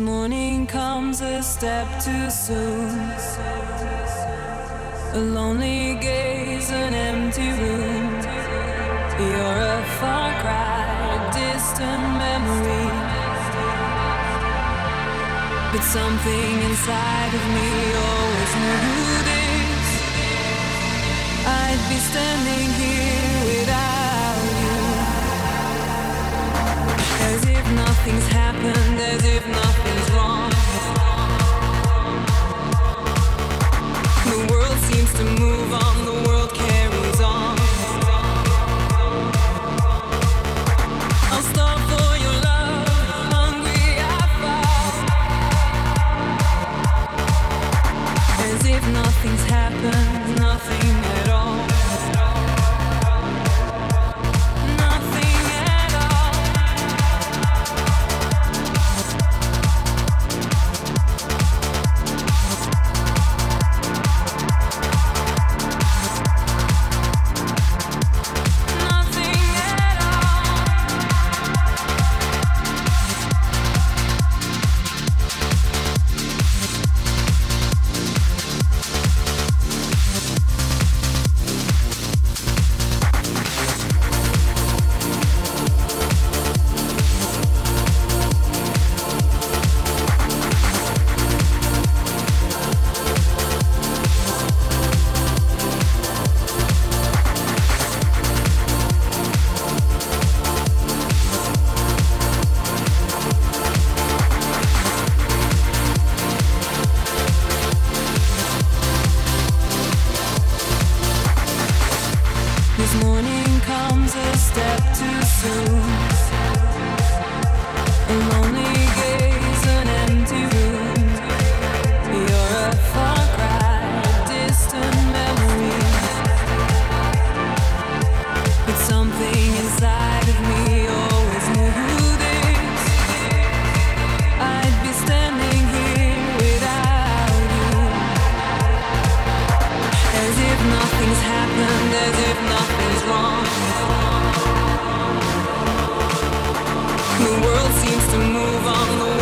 morning comes a step too soon. world seems to move on